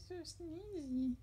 все снизить.